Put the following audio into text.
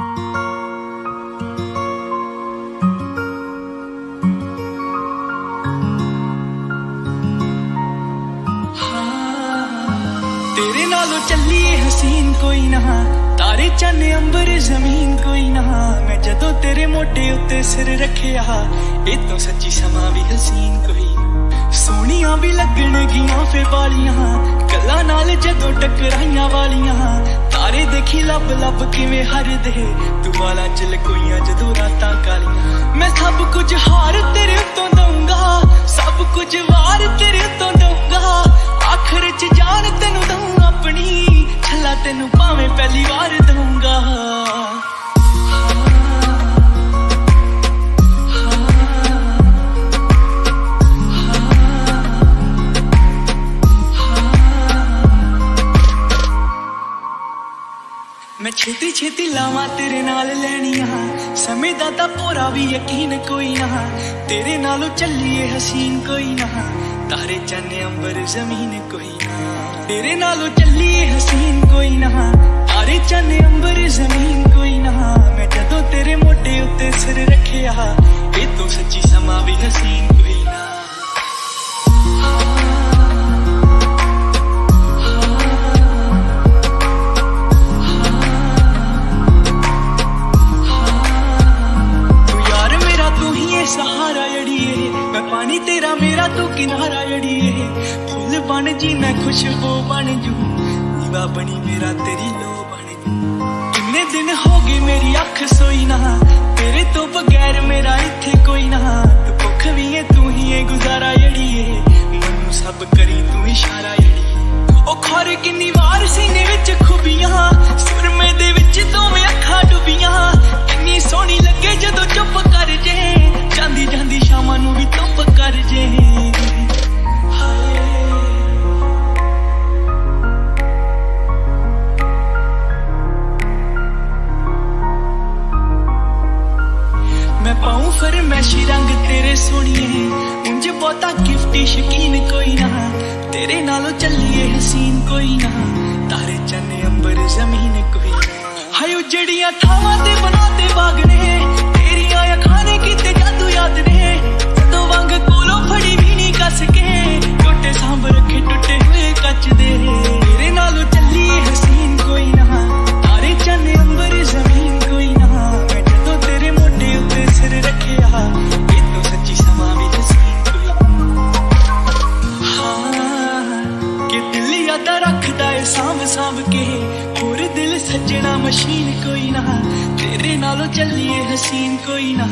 ਤੇਰੇ ਨਾਲੋਂ ਚੱਲੀਏ ਹਸੀਨ ਕੋਈ ਨਾ। ਤਾਰੇ ਚੰਨ, ਅੰਬਰ, ਜ਼ਮੀਨ ਕੋਈ ਨਾ। ਮੈਂ ਜਦੋਂ ਤੇਰੇ ਮੋਢੇ ਉੱਤੇ ਸਿਰ ਰੱਖਿਆ, ਇਹ ਤੋਂ ਸੱਚੀ ਸਮਾਂ ਵੀ ਹਸੀਨ ਕੋਈ। ਸੋਹਣੀਆਂ ਵੀ ਲੱਗਣਗੀਆਂ ਫੇ ਵਾਲੀਆਂ ਗੱਲਾਂ ਨਾਲ ਜਦੋਂ ਟਕਰਾਈਆਂ ਵਾਲੀਆਂ ਲੱਭ ਲੱਭ ਕਿਵੇਂ ਹਰਦੇ? ਤੂੰ ਵਾਲਾ ਚ ਕੋਈਆਂ ਜਦੋਂ ਰਾਤਾਂ ਕਾਲੀਆਂ ਮੈਂ ਸਭ ਕੁਝ ਹਾਰ ਮੈਂ ਛੇਤੀ ਛੇਤੀ ਲਾਵਾਂ ਤੇਰੇ ਨਾਲ ਲੈਣੀਆਂ। ਸਮੇਂ ਦਾ ਤਾਂ ਪੂਰਾ ਵੀ ਯਕੀਨ ਕੋਈ ਨਾ। ਤੇਰੇ ਨਾਲੋਂ ਚੱਲੀਏ ਹਸੀਨ ਕੋਈ ਨਾ। ਤਾਰੇ ਚੰਨ ਅੰਬਰ ਜ਼ਮੀਨ ਕੋਈ ਨਾ। ਤੇਰੇ ਨਾਲੋਂ ਚੱਲੀਏ ਹਸੀਨ ਕੋਈ ਨਾ। ਤਾਰੇ ਚੰਨ ਅੰਬਰ ਜ਼ਮੀਨ ਕੋਈ ਨਾ। ਮੈਂ ਜਦੋਂ ਤੇਰੇ ਮੋਢੇ ਉੱਤੇ ਸਿਰ ਰੱਖਿਆ, ਇਹ ਤੂੰ ਸੱਚੀ ਪਾਣੀ ਮੇਰਾ ਤੂੰ ਕਿਨਾਰਾ ਜੜੀਏ ਫੁੱਲ ਬਣ ਜੀ, ਮੈਂ ਖੁਸ਼ਬੂ ਬਣ ਜੂ। ਨੀਵਾ ਬਣੀ ਮੇਰਾ, ਤੇਰੀ ਲੋ ਬਣ ਜੂ। ਕਿੰਨੇ ਦਿਨ ਹੋ ਗਏ ਮੇਰੀ ਅੱਖ ਸੋਈ ਨਾ। ਤੇਰੇ ਤੋਂ ਬਗੈਰ ਮੇਰਾ ਇੱਥੇ ਪਾਉਂ ਫਰਮੈਸ਼ੀ ਰੰਗ ਤੇਰੇ ਸੋਹਣੀਏ। ਉਂਝ ਬਹੁਤਾ ਗਿਫਟੀ ਸ਼ਕੀਨ ਕੋਈ ਨਾ। ਤੇਰੇ ਨਾਲੋਂ ਚੱਲੀਏ ਹਸੀਨ ਕੋਈ ਨਾ। ਤਾਰੇ ਚੰਨ ਅੰਬਰ ਜ਼ਮੀਨ ਕੋਈ ਨਾ। ਹਾਏ ਉਜੜੀਆਂ ਥਾਵਾਂ ਤੇ ਬਣਾਤੇ ਬਾਗ ਨੇ, ਤੇਰੀਆਂ ਅੱਖਾਂ ਨੇ ਕੀਤੇ ਜਾਦੂ ਯਾਦ ਨੇ। ਸਾਂਭ ਕੇ ਹੋਰ ਦਿਲ ਸੱਜਣਾ ਮਸ਼ੀਨ ਕੋਈ ਨਾ ਤੇਰੇ ਨਾਲੋਂ ਚੱਲੀਏ ਹਸੀਨ ਕੋਈ ਨਾ।